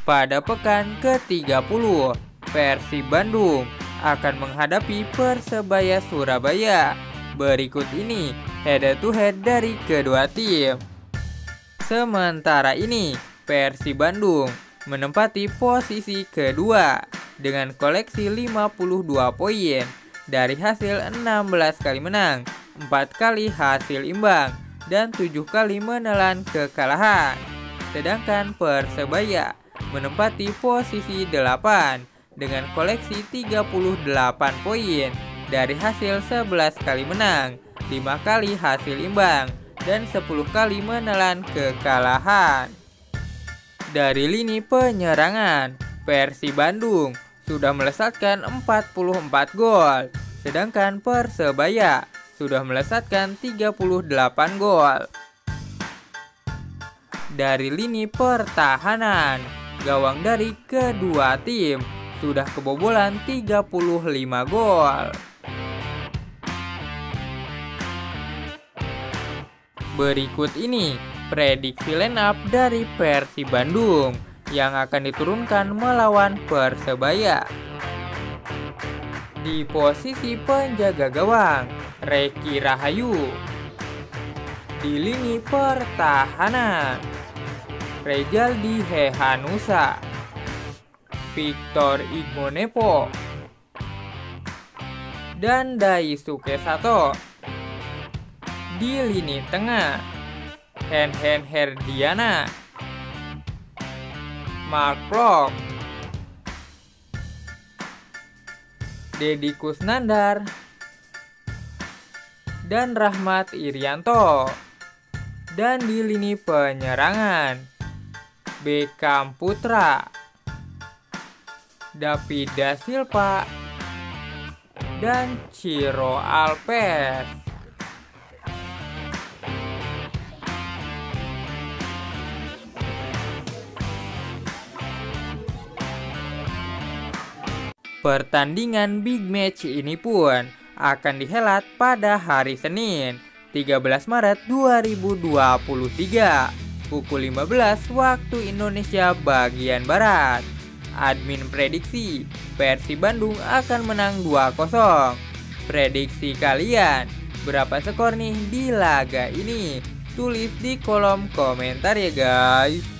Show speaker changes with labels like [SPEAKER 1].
[SPEAKER 1] Pada pekan ke-30, Persib Bandung akan menghadapi Persebaya Surabaya. Berikut ini head to head dari kedua tim. Sementara ini, Persib Bandung menempati posisi kedua dengan koleksi 52 poin dari hasil 16 kali menang, 4 kali hasil imbang, dan 7 kali menelan kekalahan. Sedangkan Persebaya menempati posisi 8 dengan koleksi 38 poin dari hasil 11 kali menang, 5 kali hasil imbang, dan 10 kali menelan kekalahan. Dari lini penyerangan, Persib Bandung sudah melesatkan 44 gol, sedangkan Persebaya sudah melesatkan 38 gol. Dari lini pertahanan, gawang dari kedua tim sudah kebobolan 35 gol. Berikut ini prediksi line up dari Persib Bandung yang akan diturunkan melawan Persebaya. Di posisi penjaga gawang, Reki Rahayu. Di lini pertahanan, Rejaldi Hehanusa, Victor Igmonepo, dan Daisuke Sato. Di lini tengah, Hen Hen Herdiana, Mark Dedi Kusnandar, dan Rahmat Irianto. Dan di lini penyerangan, Bekam Putra, Davida Silva, dan Ciro Alpes. Pertandingan big match ini pun akan dihelat pada hari Senin, 13 Maret 2023, pukul 15 waktu Indonesia bagian Barat. Admin prediksi Persib Bandung akan menang 2-0. Prediksi kalian, berapa skor nih di laga ini? Tulis di kolom komentar ya guys.